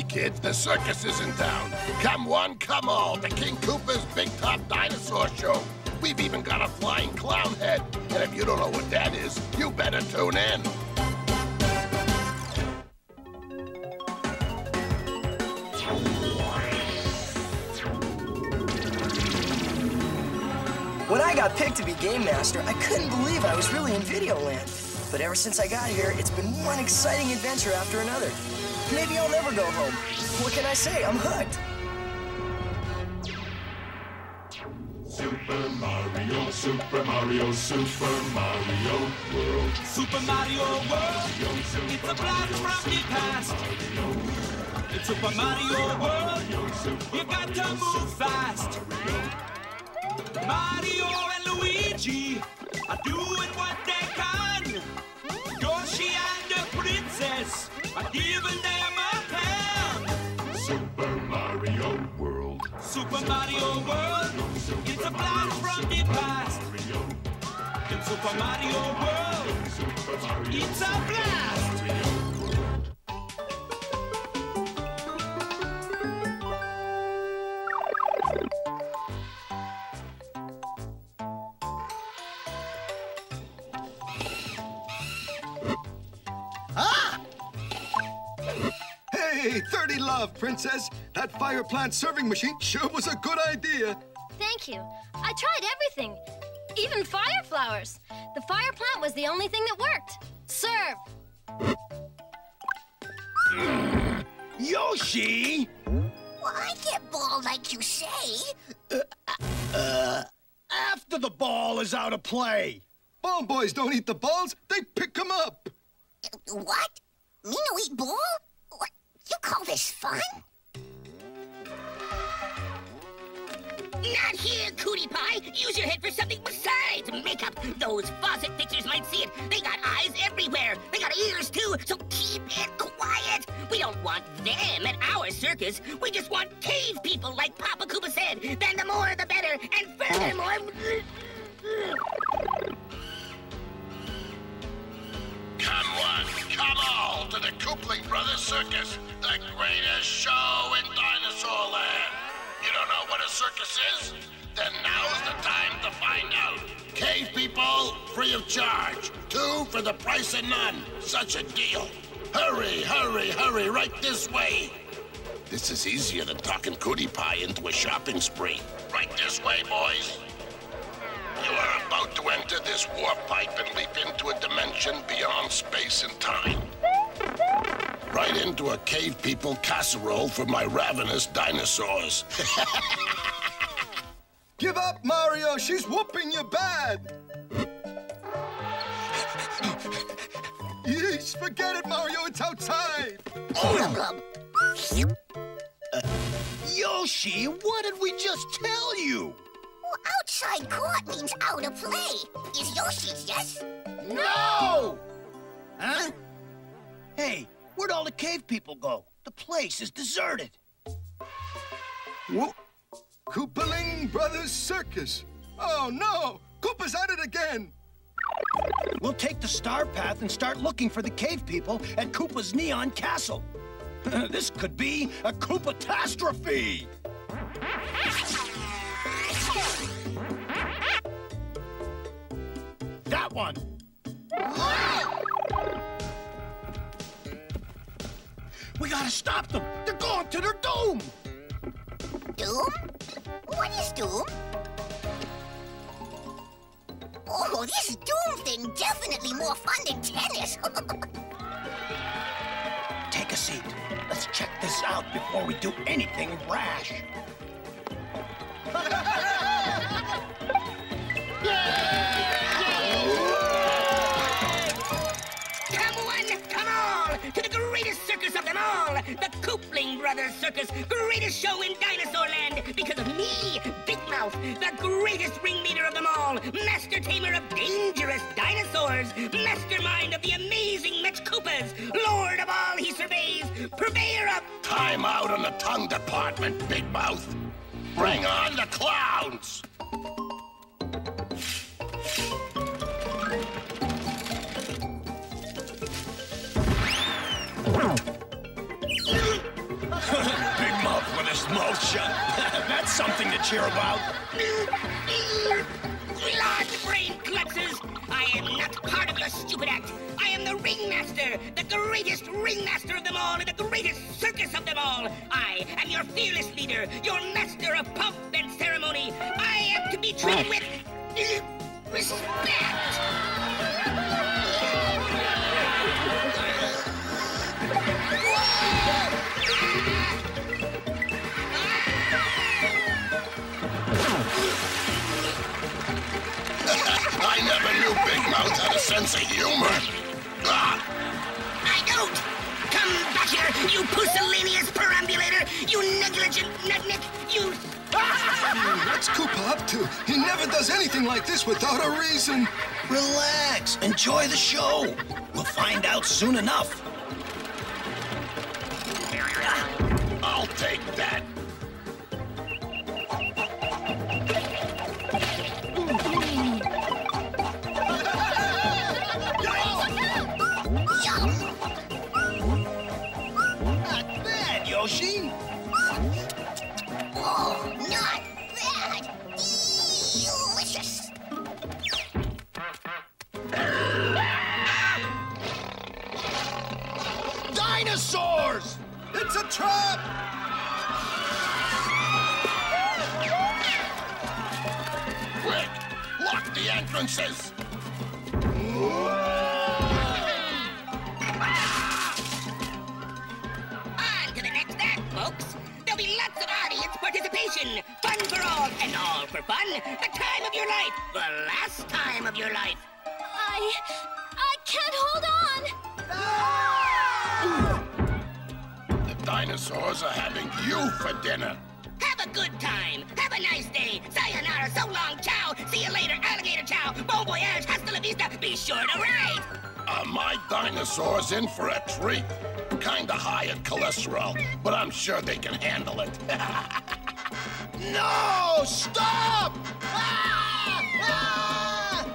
Hey kids, the circus is in town. Come one, come all, the King Koopa's Big Top Dinosaur Show. We've even got a flying clown head. And if you don't know what that is, you better tune in. When I got picked to be Game Master, I couldn't believe I was really in Video Land. But ever since I got here, it's been one exciting adventure after another. Maybe I'll never go home. What can I say? I'm hooked. Super Mario, Super Mario, Super Mario World. Super Mario World. It's a blast from the past. It's Super Mario World. You got to move fast. Mario and Luigi are doing what they can. Yoshi and the princess are giving them a hand. Super Mario World. Super Mario World. It's a blast from the past. In Super Mario World, it's a blast. Hey, 30 love, princess. That fire plant serving machine sure was a good idea. Thank you. I tried everything, even fire flowers. The fire plant was the only thing that worked. Serve. Yoshi! Well, I get ball like you say. Uh, uh, uh, after the ball is out of play. Ball boys don't eat the balls, they pick them up. What? Me no eat ball? You call this fun? Not here, Kootie Pie. Use your head for something besides makeup. Those faucet fixers might see it. They got eyes everywhere. They got ears too, so keep it quiet. We don't want them at our circus. We just want cave people, like Papa Koopa said. Then the more the better. And Circus, the greatest show in dinosaur land. You don't know what a circus is? Then now's the time to find out. Cave people, free of charge. Two for the price of none. Such a deal. Hurry, hurry, hurry, right this way. This is easier than talking Kootie Pie into a shopping spree. Right this way, boys. You are about to enter this warp pipe and leap into a dimension beyond space and time. Right into a cave people casserole for my ravenous dinosaurs. Give up, Mario. She's whooping you bad. Yeesh, forget it, Mario. It's outside. Blub, blub. Yoshi, what did we just tell you? Well, outside court means out of play. Is Yoshi's yes? No! Huh? Hey, where'd all the cave people go? The place is deserted. Whoa. Koopaling Brothers Circus. Oh, no. Koopa's at it again. We'll take the star path and start looking for the cave people at Koopa's Neon Castle. this could be a Koopatastrophe! That one! gotta stop them! They're going to their doom! Doom? What is Doom? Oh, this Doom thing definitely more fun than tennis. Take a seat. Let's check this out before we do anything rash. The Koopaling Brothers Circus, greatest show in dinosaur land, because of me, Big Mouth, the greatest ringleader of them all, master tamer of dangerous dinosaurs, mastermind of the amazing Mechakoopas, lord of all he surveys, purveyor of Time out on the tongue department, Big Mouth. Bring on the clowns. Something to cheer about. Large brain klutzes! I am not part of your stupid act. I am the ringmaster, the greatest ringmaster of them all, and the greatest circus of them all. I am your fearless leader, your master of pomp and ceremony. I am to be treated with respect. Sense of humor. Ah, I don't! Come back here, you pusillanimous perambulator! You negligent nutnik! You... What's Koopa up to? He never does anything like this without a reason. Relax. Enjoy the show. We'll find out soon enough. It's a trap! Quick, lock the entrances. On to the next act, folks! There'll be lots of audience participation! Fun for all, and all for fun! The time of your life! The last time of your life! I. I can't hold on! Dinosaurs are having you for dinner. Have a good time! Have a nice day! Sayonara, so long, ciao! See you later, alligator ciao! Bon voyage, hasta la vista! Be sure to write! Are my dinosaurs in for a treat? Kinda high in cholesterol, but I'm sure they can handle it. No! Stop! Ah! Ah!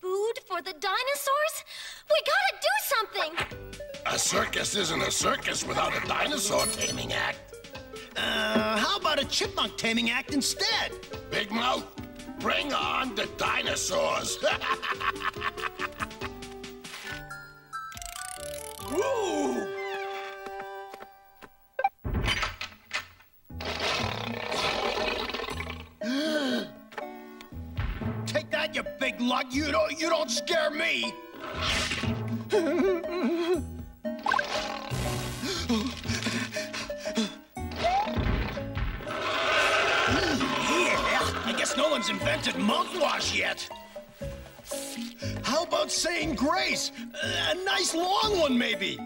Food for the dinosaurs? We gotta do something! A circus isn't a circus without a dinosaur taming act. Uh, how about a chipmunk taming act instead? Big Mouth, bring on the dinosaurs. Woo! Take that, you big lug! You don't, you don't scare me! yeah, I guess no one's invented mouthwash yet. How about saying grace? A nice long one, maybe.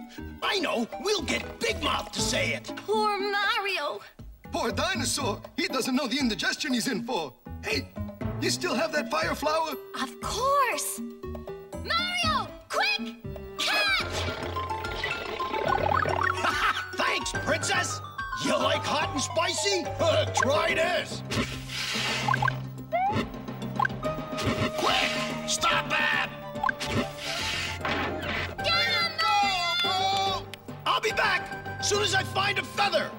I know. We'll get Big Mouth to say it. Poor Mario! Poor dinosaur. He doesn't know the indigestion he's in for. Hey, you still have that fire flower? Of course! Thanks, princess. You like hot and spicy? Try this. Quick, stop it! Get him! I'll be back soon as I find a feather.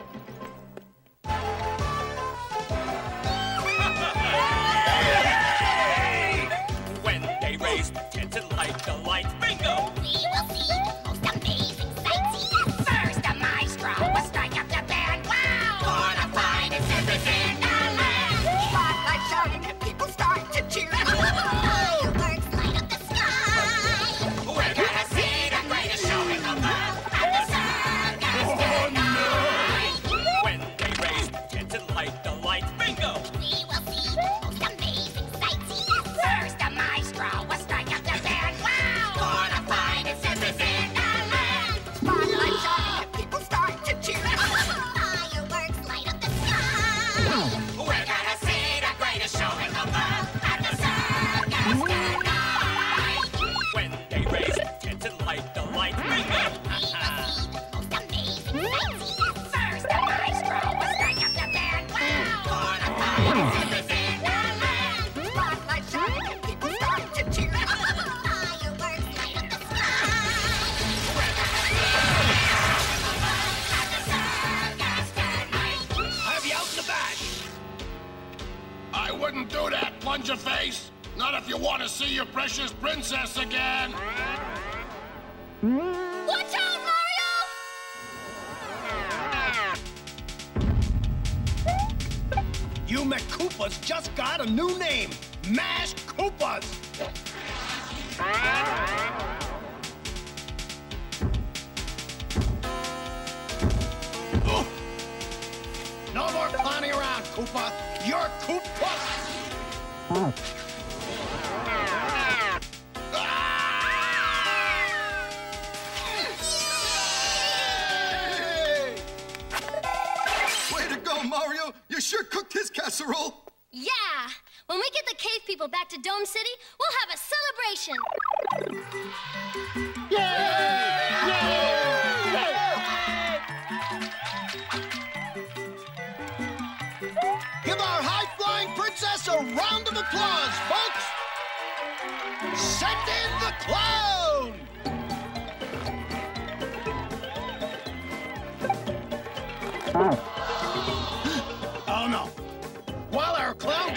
Watch out, Mario! You Mechakoopas just got a new name. Mash Koopas. Oh. No more clowning around, Koopa. You're Koopas. Way sure cooked his casserole! Yeah! When we get the cave people back to Dome City, we'll have a celebration! Give our high-flying princess a round of applause, folks. Send in the clown.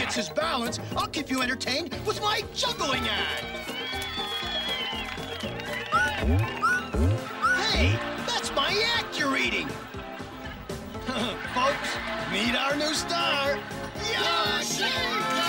Gets his balance, I'll keep you entertained with my juggling act. Hey, that's my act you're eating. Folks, meet our new star, Yoshi!